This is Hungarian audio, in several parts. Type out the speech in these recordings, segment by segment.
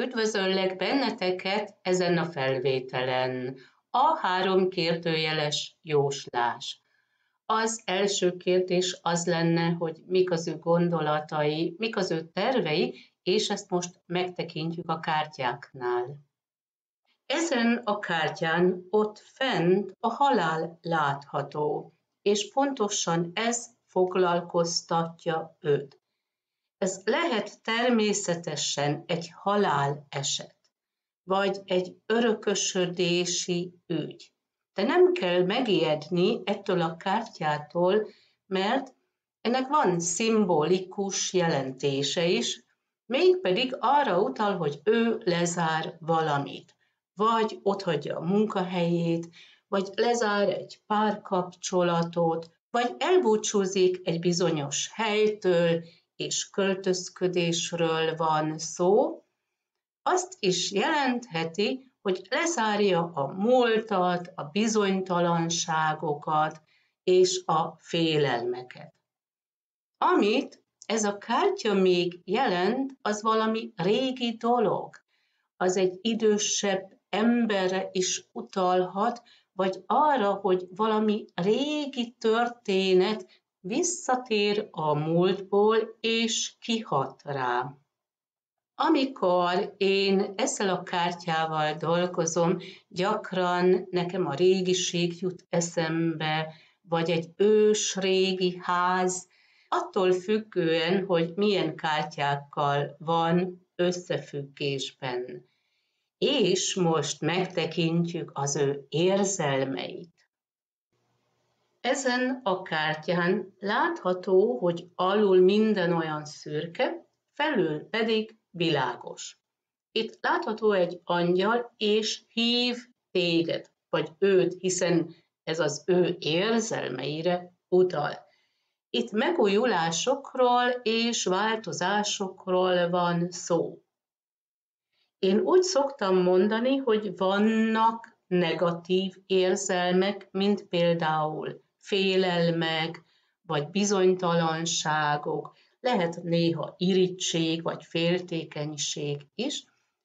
Üdvözöllek benneteket ezen a felvételen. A három kérdőjeles jóslás. Az első kérdés az lenne, hogy mik az ő gondolatai, mik az ő tervei, és ezt most megtekintjük a kártyáknál. Ezen a kártyán ott fent a halál látható, és pontosan ez foglalkoztatja őt. Ez lehet természetesen egy halál eset, vagy egy örökösödési ügy. De nem kell megijedni ettől a kártyától, mert ennek van szimbolikus jelentése is, mégpedig arra utal, hogy ő lezár valamit, vagy otthagyja a munkahelyét, vagy lezár egy párkapcsolatot, vagy elbúcsúzik egy bizonyos helytől, és költözködésről van szó, azt is jelentheti, hogy lezárja a múltat, a bizonytalanságokat és a félelmeket. Amit ez a kártya még jelent, az valami régi dolog. Az egy idősebb emberre is utalhat, vagy arra, hogy valami régi történet visszatér a múltból és kihat rá. Amikor én ezzel a kártyával dolgozom, gyakran nekem a régiség jut eszembe, vagy egy ős régi ház, attól függően, hogy milyen kártyákkal van összefüggésben. És most megtekintjük az ő érzelmeit. Ezen a kártyán látható, hogy alul minden olyan szürke, felül pedig világos. Itt látható egy angyal, és hív téged, vagy őt, hiszen ez az ő érzelmeire utal. Itt megújulásokról és változásokról van szó. Én úgy szoktam mondani, hogy vannak negatív érzelmek, mint például félelmek, vagy bizonytalanságok, lehet néha irítség, vagy féltékenység is,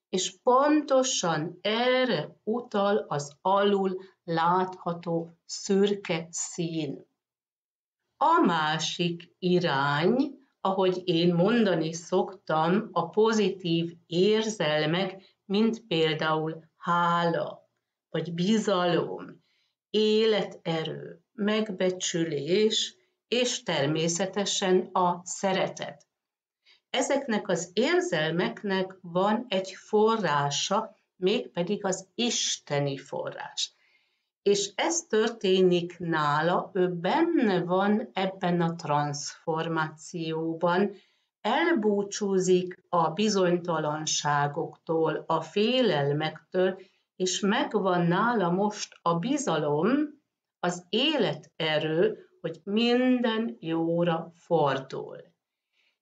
és pontosan erre utal az alul látható szürke szín. A másik irány, ahogy én mondani szoktam, a pozitív érzelmek, mint például hála, vagy bizalom, életerő, megbecsülés, és természetesen a szeretet. Ezeknek az érzelmeknek van egy forrása, mégpedig az isteni forrás. És ez történik nála, ő benne van ebben a transformációban, elbúcsúzik a bizonytalanságoktól, a félelmektől, és megvan nála most a bizalom, az életerő, hogy minden jóra fordul.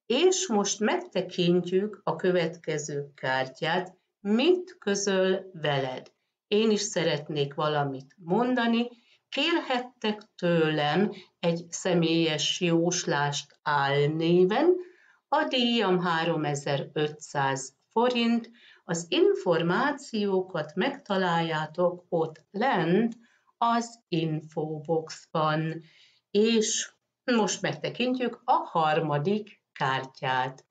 És most megtekintjük a következő kártyát, mit közöl veled. Én is szeretnék valamit mondani, kérhettek tőlem egy személyes jóslást álnéven, a díjam 3500 forint, az információkat megtaláljátok ott lent az infoboxban. És most megtekintjük a harmadik kártyát.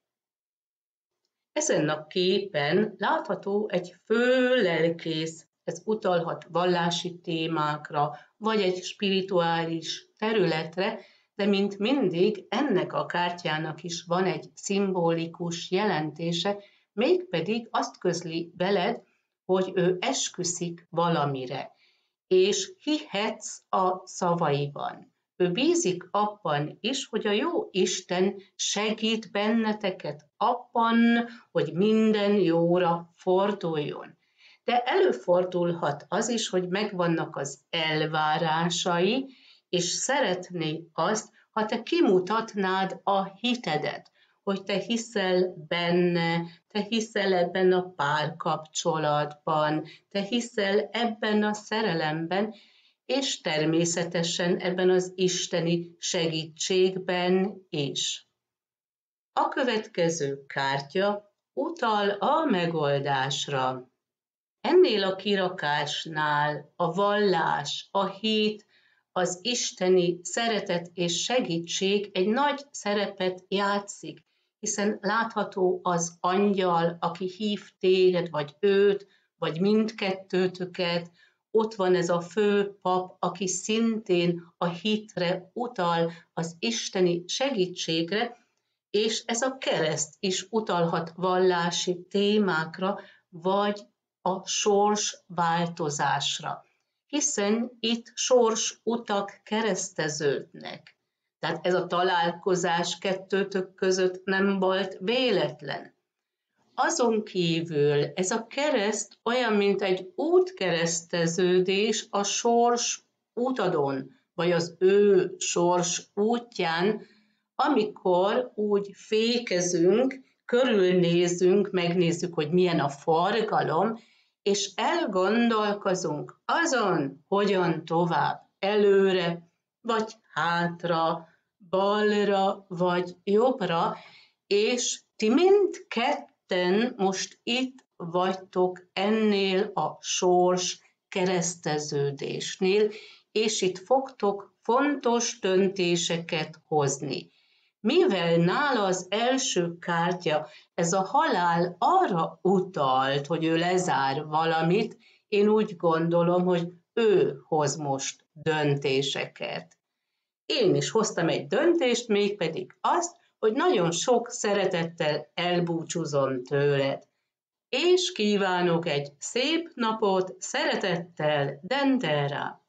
Ezen a képen látható egy fő lelkész, ez utalhat vallási témákra, vagy egy spirituális területre, de mint mindig ennek a kártyának is van egy szimbolikus jelentése, mégpedig azt közli veled, hogy ő esküszik valamire, és hihetsz a szavaiban. Ő bízik abban is, hogy a jó Isten segít benneteket abban, hogy minden jóra forduljon. De előfordulhat az is, hogy megvannak az elvárásai, és szeretné azt, ha te kimutatnád a hitedet, hogy te hiszel benne, te hiszel ebben a párkapcsolatban, te hiszel ebben a szerelemben, és természetesen ebben az isteni segítségben is. A következő kártya utal a megoldásra. Ennél a kirakásnál a vallás, a hit, az isteni szeretet és segítség egy nagy szerepet játszik, hiszen látható az angyal, aki hív téged, vagy őt, vagy mindkettőtöket, ott van ez a fő pap, aki szintén a hitre utal, az isteni segítségre, és ez a kereszt is utalhat vallási témákra, vagy a sors változásra, hiszen itt sors utak kereszteződnek. Tehát ez a találkozás kettőtök között nem volt véletlen. Azon kívül ez a kereszt olyan, mint egy útkereszteződés a sors útadon, vagy az ő sors útján, amikor úgy fékezünk, körülnézünk, megnézzük, hogy milyen a forgalom, és elgondolkozunk azon, hogyan tovább, előre, vagy hátra, balra, vagy jobbra, és ti mindketten most itt vagytok ennél a sors kereszteződésnél, és itt fogtok fontos döntéseket hozni. Mivel nála az első kártya, ez a halál arra utalt, hogy ő lezár valamit, én úgy gondolom, hogy ő hoz most döntéseket. Én is hoztam egy döntést, mégpedig azt, hogy nagyon sok szeretettel elbúcsúzom tőled. És kívánok egy szép napot, szeretettel, Dendera!